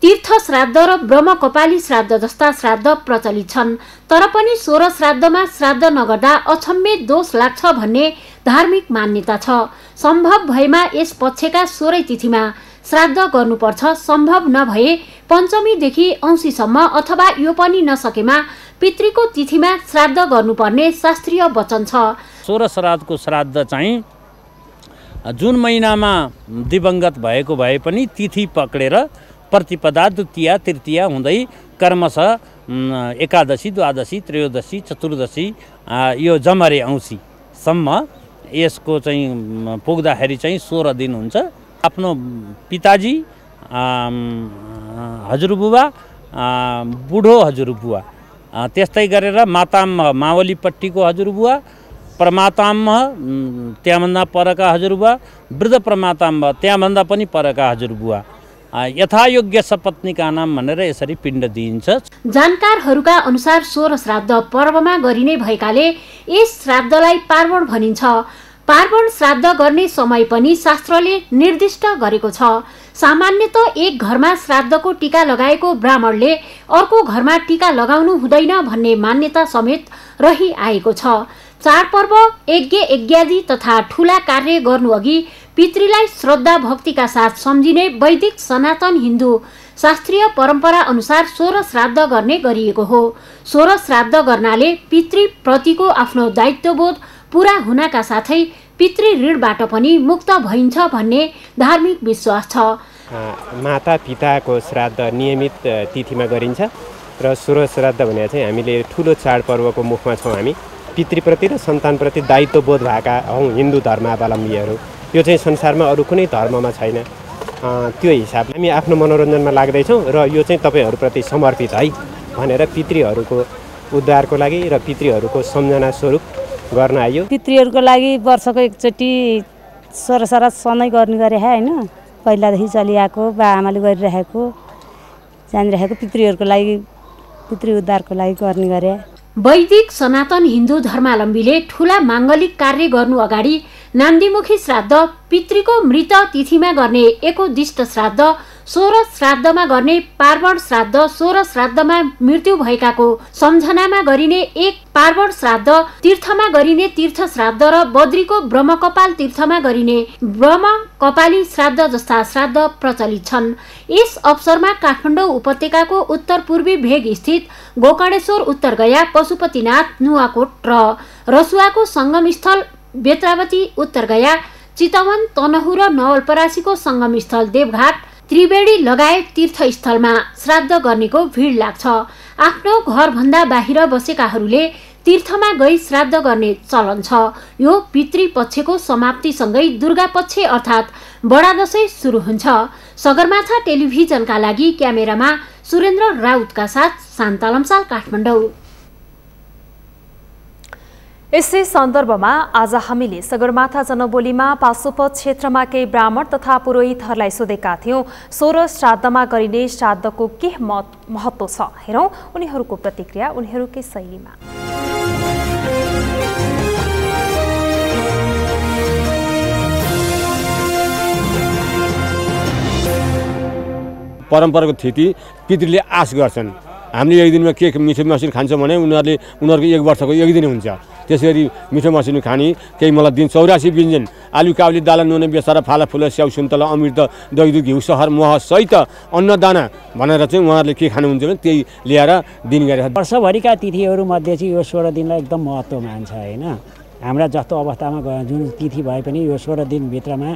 [SPEAKER 20] तीर्थ श्राद्ध र ब्रह्म कपाली श्राद्ध जस्ता श्राद्ध प्रचलित छन्। तर पनि सोह्र श्राद्धमा श्राद्ध नगर्दा अछम्मे दोष लाग्छ भन्ने धार्मिक मान्यता छ। सम्भव भएमा यस पक्षका सोह्रै तिथिमा श्राद्ध गर्नुपर्छ। सम्भव नभए पञ्चमीदेखि औँसीसम्म अथवा यो पनि नसकेमा पितृको तिथिमा श्राद्ध गर्नुपर्ने शास्त्रीय वचन छ।
[SPEAKER 21] सोह्र श्राद्धको श्राद्ध चाहिँ जुन महिनामा दिवंगत भएको भए पनि तिथि पक्रेर प्रतिपदा द्वितीय तृतीय हुँदै कर्मशः एकादशी द्वादशी त्रयोदशी चतुर्दशी यो जमरे औँसीसम्म यसको चाहिँ पुग्दाखेरि चाहिँ सोह्र दिन हुन्छ। आफ्नो पिताजी हजुरबुबा बुढो हजुरबुवा त्यस्तै गरेर माताम मावलीपट्टिको हजुरबुवा प्रमाताम्ह त्यहाँभन्दा परका हजुरबुवा वृद्ध प्रमाताम्ह त्यहाँभन्दा पनि परका हजुरबुवा। यथायोग्य सपत्नीका नाम भनेर यसरी पिण्ड दिइन्छ।
[SPEAKER 20] जानकारहरूका अनुसार सोह्र श्राद्ध पर्वमा गरिने भएकाले यस श्राद्धलाई पार्वण भनिन्छ। पार्वण श्राद्ध गर्ने समय पनि शास्त्रले निर्दिष्ट गरेको छ। सामान्यत एक घरमा श्राद्धको टिका लगाएको ब्राह्मणले अर्को घरमा टिका लगाउनु हुँदैन भन्ने मान्यता समेत रहिआएको छ। चाडपर्व यज्ञ यज्ञादि तथा ठुला कार्य गर्नुअघि पितृलाई श्रद्धा भक्तिका साथ सम्झिने वैदिक सनातन हिन्दू शास्त्रीय परम्परा अनुसार सोह्र श्राद्ध गर्ने गरिएको हो। सोह्र श्राद्ध गर्नाले पितृप्रतिको आफ्नो दायित्वबोध पुरा हुनका साथै पितृ ऋणबाट पनि मुक्त भइन्छ भन्ने धार्मिक विश्वास छ।
[SPEAKER 22] माता पिताको श्राद्ध नियमित तिथिमा गरिन्छ
[SPEAKER 23] र सोह्र श्राद्ध भने चाहिँ हामीले ठुलो चाडपर्वको मुखमा छौँ हामी। पितृप्रति र सन्तानप्रति दायित्व बोध भएका हौँ हिन्दू धर्मावलम्बीहरू। यो चाहिँ संसारमा अरू कुनै धर्ममा छैन। त्यो हिसाबले हामी आफ्नो मनोरञ्जनमा लाग्दैछौँ र यो चाहिँ तपाईँहरूप्रति समर्पित है भनेर पितृहरूको उद्धारको लागि र पितृहरूको सम्झना स्वरूप गर्न आइयो।
[SPEAKER 22] पितृहरूको लागि वर्षको एकचोटि सोह्र सधैँ गर्ने गरे होइन। पहिलादेखि चलिआएको बा आमाले गरिरहेको जानिरहेको पितृहरूको लागि पितृ उद्धारको लागि गर्ने गरे।
[SPEAKER 20] वैदिक सनातन हिन्दू धर्मावलम्बीले ठुला माङ्गलिक कार्य गर्नु अगाडि नान्दिमुखी श्राद्ध पितृको मृत तिथिमा गर्ने एकोदिष्ट श्राद्ध सोह्र श्राद्धमा गर्ने पार्वण श्राद्ध सोह्र श्राद्धमा मृत्यु भएकाको सम्झनामा गरिने एक पार्वण श्राद्ध तीर्थमा गरिने तीर्थ श्राद्ध र बद्रीको ब्रह्मकपाल तीर्थमा गरिने ब्रह्म कपाली श्राद्ध जस्ता श्राद्ध प्रचलित छन्। यस अवसरमा काठमाडौँ उपत्यकाको उत्तर पूर्वी भेग स्थित गोकर्णेश्वर उत्तर गया पशुपतिनाथ नुवाकोट र रसुवाको सङ्गमस्थल बेत्रावती उत्तर गया चितवन तनहु र नवलपरासीको सङ्गमस्थल देवघाट त्रिवेणी लगायत तीर्थस्थलमा श्राद्ध गर्नेको भिड लाग्छ। आफ्नो घरभन्दा बाहिर बसेकाहरूले तीर्थमा गई श्राद्ध गर्ने चलन छ। यो पितृपक्षको समाप्तिसँगै दुर्गा पक्ष अर्थात् बडा दशैँ सुरु हुन्छ। सगरमाथा टेलिभिजनका लागि क्यामेरामा सुरेन्द्र राउतका साथ शान्तालमसाल काठमाडौँ।
[SPEAKER 2] यसै सन्दर्भमा आज हामीले सगरमाथा जनबोलीमा पाशुपत क्षेत्रमा केही ब्राह्मण तथा पुरोहितहरूलाई सोधेका थियौँ। सोह्र श्राद्धमा गरिने श्राद्धको के महत्त्व छ? हेरौँ उनीहरूको प्रतिक्रिया उनीहरूकै शैलीमा।
[SPEAKER 24] परम्पराको थिति पितृले आश गर्छन्। हामीले एक दिनमा के मिठो मसिनो खान्छौँ भने उनीहरूले उनीहरूको एक वर्षको एक दिन हुन्छ। त्यसरी मिठो मसिनो खाने केही मलाई दिन चौरासी व्यञ्जन। आलु काउली दाला नुन बेसारा फाला फुल स्याउ सुन्तला अमृत दही दुध घिउ सहर मह सहित अन्नदाना भनेर चाहिँ उहाँहरूले के खानुहुन्छ भने त्यही ल्याएर दिन गरेर
[SPEAKER 25] वर्षभरिका तिथिहरूमध्ये चाहिँ यो सोह्र दिनलाई एकदम महत्त्व मान्छ होइन? हाम्रा जस्तो अवस्थामा जुन तिथि भए पनि यो सोह्र दिनभित्रमा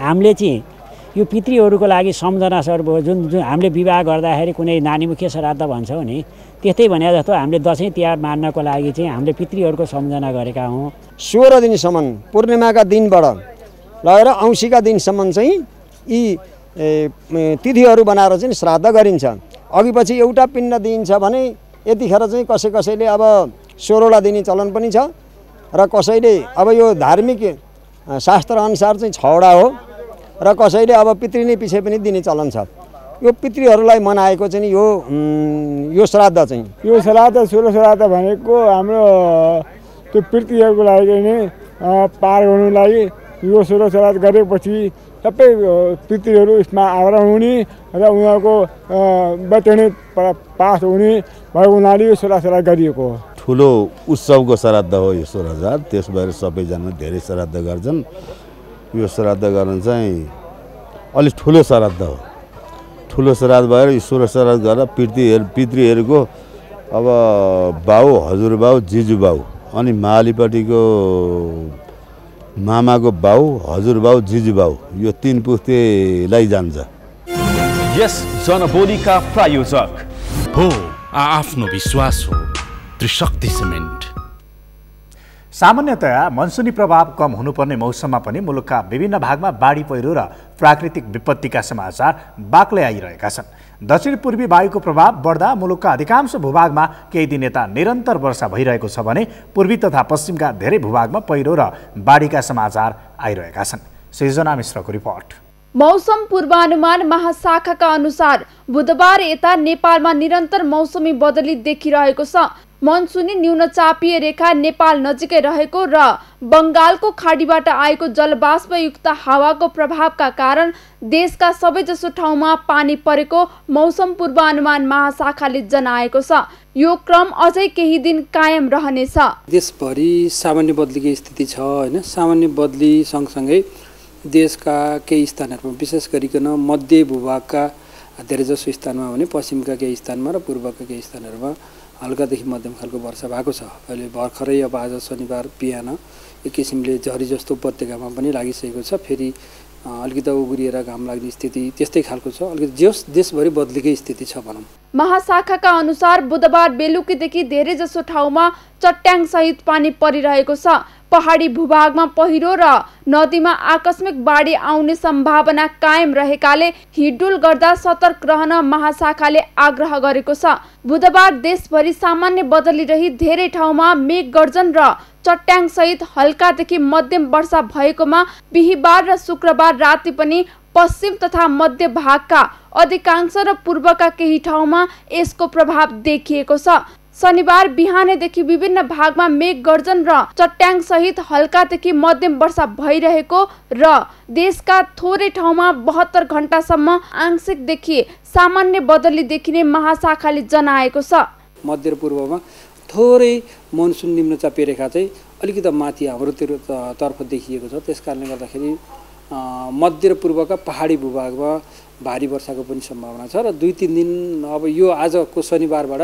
[SPEAKER 25] हामीले चाहिँ यो पितृहरूको लागि सम्झना स्वरूप जुन जुन हामीले विवाह गर्दाखेरि कुनै नानीमुखी श्राद्ध भन्छौँ नि त्यस्तै भने जस्तो हामीले दसैँ तिहार मान्नको लागि चाहिँ हामीले पितृहरूको सम्झना गरेका हौँ।
[SPEAKER 26] सोह्र दिनसम्म पूर्णिमाका दिनबाट लगेर औँसीका दिनसम्म चाहिँ यी तिथिहरू बनाएर चाहिँ श्राद्ध गरिन्छ। अघि पछि एउटा पिण्ड दिइन्छ भने यतिखेर चाहिँ कसै कसैले अब सोह्रवटा दिने चलन पनि छ र कसैले अब यो धार्मिक शास्त्रअनुसार चाहिँ छवटा हो। र कसैले अब पितृ नै पछि पनि दिने चलन छ। यो पितृहरूलाई मनाएको चाहिँ यो यो श्राद्ध चाहिँ।
[SPEAKER 27] यो श्राद्ध सोह्र श्राद्ध भनेको हाम्रो त्यो पितृहरूको लागि नै पार गर्नु लागि यो सोह्र श्राद्ध गरेपछि सबै पितृहरू यसमा आग्रह हुने र उनीहरूको बचाउने पास हुने भएको हुनाले यो सोह्र श्राद्ध गरिएको हो।
[SPEAKER 28] ठुलो उत्सवको श्राद्ध हो यो सोह्र हजार त्यस भएर सबैजना धेरै श्राद्ध गर्छन्। यो श्राद्ध गर्न चाहिँ अलिक ठुलो श्राद्ध हो। ठुलो श्राद्ध भएर यो सोह्र श्राद्ध गरेर पितृहरू पितृहरूको अब बाउ हजुरबाउ जिजुबाउ अनि मालीपट्टिको मामाको बाउ हजुरबाउ जिजुबाउ यो तिन पुस्तेलाई जान्छ।
[SPEAKER 29] यस जनबोलीका प्रायोजक। हो आफ्नो विश्वास हो त्रिशक्ति सिमेन्ट।
[SPEAKER 1] सामान्यतया मनसुनी प्रभाव कम हुनुपर्ने मौसममा पनि मुलुकका विभिन्न भागमा बाढी पहिरो र प्राकृतिक विपत्तिका समाचार बाक्लै आइरहेका छन्। दक्षिण पूर्वी वायुको प्रभाव बढ्दा मुलुकका अधिकांश भूभागमा केही दिन यता निरन्तर वर्षा भइरहेको छ भने पूर्वी तथा पश्चिमका धेरै भूभागमा पहिरो र बाढीका समाचार आइरहेका छन्। सृजना मिश्रको रिपोर्ट।
[SPEAKER 13] मौसम पूर्वानुमान महाशाखाका अनुसार बुधबार यता नेपालमा निरन्तर मौसमी बदली देखिरहेको छ। मनसुनी न्यूनचापीय रेखा नेपाल नजिकै रहेको र बङ्गालको खाडीबाट आएको जलबाष्पयुक्त हावाको प्रभावका कारण देशका सबैजसो ठाउँमा पानी परेको मौसम पूर्वानुमान महाशाखाले जनाएको छ। यो क्रम अझै केही दिन कायम रहनेछ।
[SPEAKER 30] देशभरि सामान्य बदलीको स्थिति छ होइन। सामान्य बदली सँगसँगै देशका केही स्थानहरूमा विशेष गरिकन मध्य भूभागका धेरैजसो स्थानमा भने पश्चिमका केही स्थानमा र पूर्वका केही स्थानहरूमा हल्कादेखि मध्यम खालको वर्षा भएको छ। अहिले भर्खरै अब आज शनिबार बिहान एक किसिमले झरी जस्तो उपत्यकामा पनि लागिसकेको छ। फेरि अलिकति उग्रिएर घाम लाग्ने स्थिति त्यस्तै खालको छ। अलिकति जेस देशभरि बदलिकै स्थिति छ भनौँ।
[SPEAKER 13] महाशाखाका अनुसार बुधबार बेलुकीदेखि धेरैजसो ठाउँमा चट्याङ सहित पानी परिरहेको छ। पहाडी भूभागमा पहिरो र नदीमा आकस्मिक बाढी आउने सम्भावना कायम रहेकाले हिडडुल गर्दा सतर्क रहन महाशाखाले आग्रह गरेको छ। बुधबार देशभरि सामान्य बदली रही धेरै ठाउँमा मेघ गर्जन र चट्याङ सहित हल्कादेखि मध्यम वर्षा भएकोमा बिहिबार र शुक्रबार राति पनि पश्चिम तथा मध्य भागका अधिकांश र पूर्वका केही ठाउँमा यसको प्रभाव देखिएको छ। शनिबार बिहानैदेखि विभिन्न भागमा मेघ गर्जन र चट्याङ सहित हल्कादेखि मध्यम वर्षा भइरहेको र देशका थोरै ठाउँमा बहत्तर घन्टासम्म आंशिकदेखि सामान्य बदली देखिने महाशाखाले जनाएको छ।
[SPEAKER 30] मध्यपूर्वमा थोरै मनसुन निम्नचापी रेखा चाहिँ अलिकति माथि हाम्रोतिर तर्फ देखिएको छ। त्यस कारणले गर्दाखेरि मध्यपूर्वका पहाडी भूभागमा भारी वर्षाको पनि सम्भावना छ र दुई तिन दिन अब यो आजको शनिबारबाट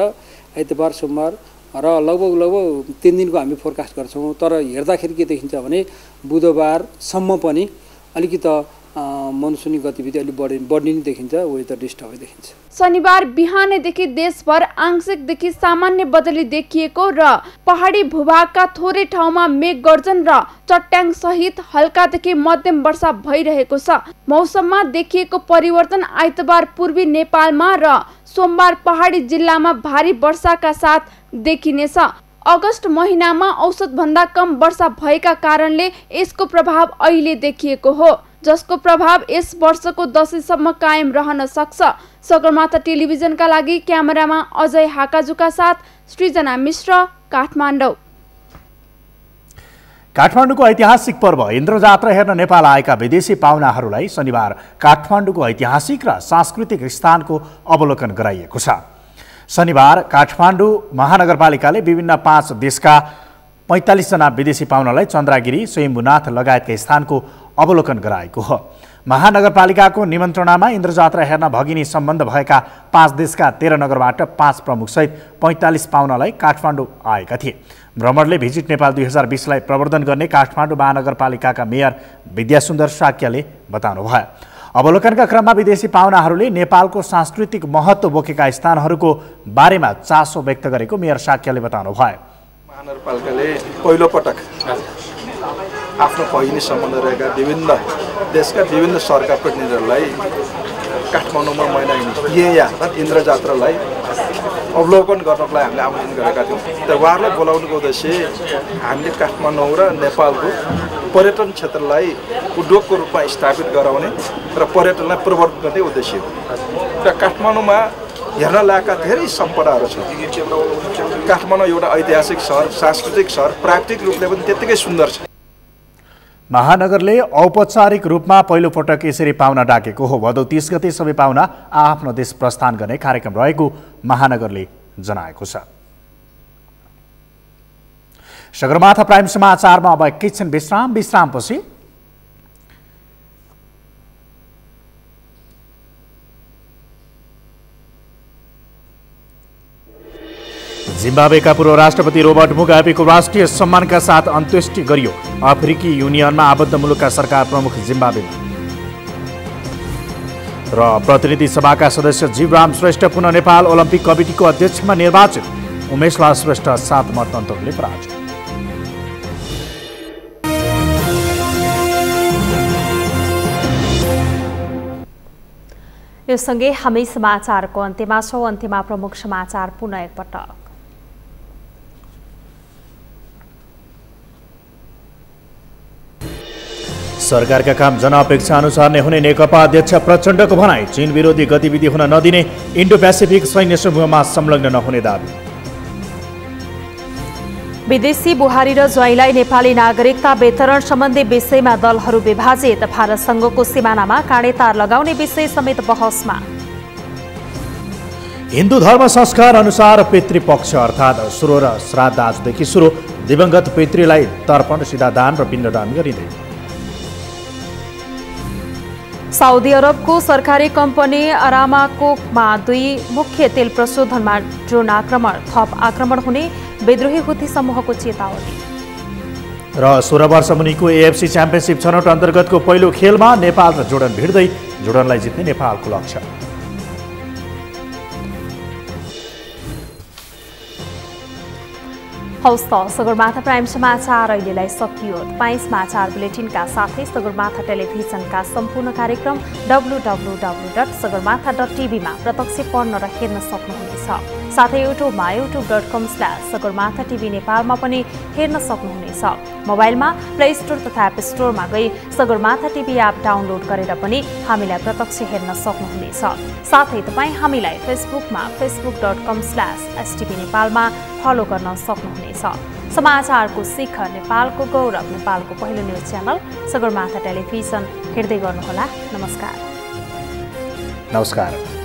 [SPEAKER 30] आइतबार सोमबार र लगभग लगभग तिन दिनको हामी फोरकास्ट गर्छौँ। तर हेर्दाखेरि के देखिन्छ भने बुधबारसम्म पनि अलिकति मनसुनी गतिविधि अलिक बढी बढ्ने नै देखिन्छ वेदर डिस्टर्बै देखिन्छ।
[SPEAKER 13] शनिबार बिहानैदेखि देशभर आंशिकदेखि सामान्य बदली देखिएको र पहाडी भूभागका थोरै ठाउँमा मेघ गर्जन र चट्याङ सहित हल्कादेखि मध्यम वर्षा भइरहेको छ। मौसममा देखिएको परिवर्तन आइतबार पूर्वी नेपालमा र सोमबार पहाडी जिल्लामा भारी वर्षाका साथ देखिनेछ। अगस्त महिनामा औसतभन्दा कम वर्षा भएका कारणले यसको प्रभाव अहिले देखिएको हो जसको प्रभाव यस वर्षको दशैँसम्म कायम रहन सक्छ। सगरमाथा टेलिभिजनका लागि क्यामेरामा अजय हाकाजुका साथ सृजना मिश्र काठमाडौँ।
[SPEAKER 1] काठमाडौँको ऐतिहासिक पर्व इन्द्रजात्रा हेर्न नेपाल आएका विदेशी पाहुनाहरूलाई शनिबार काठमाडौँको ऐतिहासिक र सांस्कृतिक स्थानको अवलोकन गराइएको छ। शनिबार काठमाडौँ महानगरपालिकाले विभिन्न पाँच देशका पैँतालिसजना विदेशी पाहुनालाई चन्द्रागिरी स्वयम्भूनाथ लगायतका स्थानको अवलोकन गराएको हो। महानगरपालिकाको निमन्त्रणामा इन्द्रजात्रा हेर्न भगिनी सम्बन्ध भएका पाँच देशका तेह्र नगरबाट पाँच प्रमुखसहित पैँतालिस पाहुनालाई काठमाडौँ आएका थिए। भ्रमणले भिजिट नेपाल दुई हजार बिसलाई प्रवर्धन गर्ने काठमाडौँ महानगरपालिकाका मेयर विद्यासुन्दर साक्यले बताउनुभयो। अवलोकनका क्रममा विदेशी पाहुनाहरूले नेपालको सांस्कृतिक महत्त्व बोकेका स्थानहरूको बारेमा चासो व्यक्त गरेको मेयर साक्यले बताउनुभयो।
[SPEAKER 31] महानगरपालिकाले पहिलोपटक आफ्नो पहिनी सम्बन्ध रहेका विभिन्न देशका विभिन्न सहरका प्रतिनिधिहरूलाई काठमाडौँमा महिना या इन्द्र जात्रालाई अवलोकन गर्नको लागि हामीले आमन्त्रण गरेका थियौँ। त उहाँहरूलाई बोलाउनुको उद्देश्य हामीले काठमाडौँ र नेपालको पर्यटन क्षेत्रलाई उद्योगको रूपमा स्थापित गराउने र पर्यटनलाई प्रवर्धन गर्ने उद्देश्य हो। र काठमाडौँमा हेर्न लागेका धेरै सम्पदाहरू छ काठमाडौँ एउटा ऐतिहासिक सहर सांस्कृतिक सहर प्राकृतिक रूपले पनि त्यत्तिकै सुन्दर छ।
[SPEAKER 1] महानगरले औपचारिक रूपमा पहिलोपटक यसरी पाहुना डाकेको हो। भदौ तिस गते सबै पाहुना आफ्नो देश प्रस्थान गर्ने कार्यक्रम रहेको महानगरले जनाएको छ। सगरमाथा प्राइम समाचारमा अब एकैछिन विश्राम विश्रामपछि जिम्बावेका पूर्व राष्ट्रपति रोबर्ट मुगाबेको राष्ट्रिय सम्मानका साथ अन्त्येष्टि गरियो। अफ्रिकी युनियनमा आबद्ध मुलुकका सरकार प्रमुख जिम्बावेमा र प्रतिनिधि सभाका सदस्य जीवराम श्रेष्ठ पुनः नेपाल ओलम्पिक कमिटीको अध्यक्षमा निर्वाचित। उमेशलाल श्रेष्ठ सात मतन्तरले पराजित।
[SPEAKER 2] यो सँगै हामी समाचारको अन्त्यमा छौँ। अन्त्यमा प्रमुख समाचार पुनः एकपटक।
[SPEAKER 1] सरकारका काम जनअपेक्षा अनुसार नै हुने नेकपा अध्यक्ष प्रचण्डको भनाई चीन विरोधी गतिविधि हुन नदिने इन्डो पेसिफिक सैन्य समूहमा संलग्न नहुने दावी।
[SPEAKER 2] विदेशी बुहारी र ज्वाइँलाई नेपाली नागरिकता वितरण सम्बन्धी विषयमा दलहरू विभाजित भारतसँगको सिमानामा काँडेतार लगाउने विषय समेत बहसमा।
[SPEAKER 1] हिन्दू धर्म संस्कार अनुसार पितृपक्ष अर्थात् सुरो र श्राद्ध आजदेखि सुरु। दिवंगत पितृलाई तर्पण सिधा दान र पिण्डदान गरिँदै।
[SPEAKER 2] साउदी अरबको सरकारी कम्पनी अरामाकोमा दुई मुख्य तेल प्रशोधनमा ड्रोन आक्रमण थप आक्रमण हुने विद्रोही हुती समूहको चेतावनी।
[SPEAKER 1] र सोह्र वर्ष मुनिको एएफसी च्याम्पियनसिप छनौट अन्तर्गतको पहिलो खेलमा नेपाल र जोर्डन भिड्दै जोर्डनलाई जित्ने नेपालको लक्ष्य।
[SPEAKER 2] हौस् त सगरमाथा प्राइम समाचार अहिलेलाई सकियो। तपाईँ समाचार बुलेटिनका साथै सगरमाथा टेलिभिजनका सम्पूर्ण कार्यक्रम W W W dot Sagarmatha dot टिभीमा प्रत्यक्ष पढ्न र हेर्न सक्नुहुनेछ। साथै युट्युबमा YouTube dot com slash Sagarmatha TV नेपालमा पनि हेर्न सक्नुहुनेछ। मोबाइलमा प्ले स्टोर तथा एप स्टोरमा गई सगरमाथा टिभी एप डाउनलोड गरेर पनि हामीलाई प्रत्यक्ष हेर्न सक्नुहुनेछ। साथै तपाईँ हामीलाई फेसबुकमा Facebook dot com slash STV नेपालमा फलो गर्न सक्नुहुनेछ। समाचारको शिखर नेपालको गौरव नेपालको पहिलो न्युज च्यानल सगरमाथा टेलिभिजन हेर्दै गर्नुहोला। नमस्कार।
[SPEAKER 1] नमस्कार।